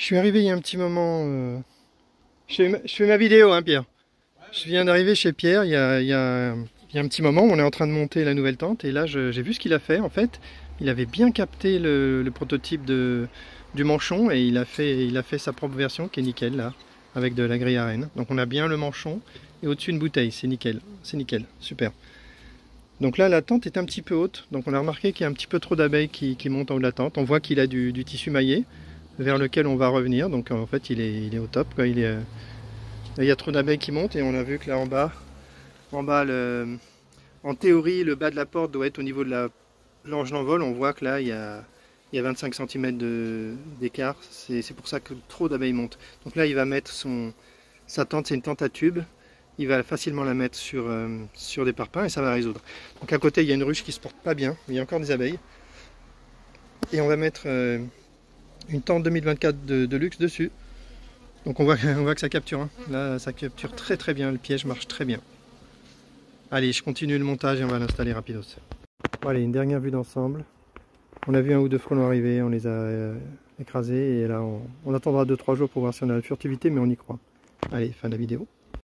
Je suis arrivé il y a un petit moment. euh, Je, fais ma... vidéo, hein, Pierre. Je viens d'arriver chez Pierre il y, a, il, y a, un petit moment. On est en train de monter la nouvelle tente et là, j'ai vu ce qu'il a fait. En fait, il avait bien capté le, prototype de, du manchon et il a, fait, il a fait sa propre version qui est nickel là, avec de la grille à. Donc on a bien le manchon et au-dessus une bouteille. C'est nickel. C'est nickel. Super. Donc là, la tente est un petit peu haute. Donc on a remarqué qu'il y a un petit peu trop d'abeilles qui, qui montent en haut de la tente. On voit qu'il a du, du tissu maillé vers lequel on va revenir. Donc en fait, il est, il est au top. Quoi. Il, euh, y a trop d'abeilles qui montent et on a vu que là en bas, en bas, le, en théorie, le bas de la porte doit être au niveau de la planche d'envol. On voit que là, il y a, il y a 25 cm d'écart. C'est pour ça que trop d'abeilles montent. Donc là, il va mettre son, sa tente, c'est une tente à tube. Il va facilement la mettre sur, euh, sur des parpaings et ça va résoudre. Donc à côté, il y a une ruche qui se porte pas bien. Il y a encore des abeilles. Et on va mettre euh, une tente 2024 de, luxe dessus. Donc on voit, on voit que ça capture. hein. Là, ça capture très très bien. Le piège marche très bien. Allez, je continue le montage et on va l'installer rapidos. Allez, une dernière vue d'ensemble. On a vu un ou deux frelons arriver, on les a euh, écrasés et là on, on attendra 2-3 jours pour voir si on a la furtivité, mais on y croit. Allez, fin de la vidéo.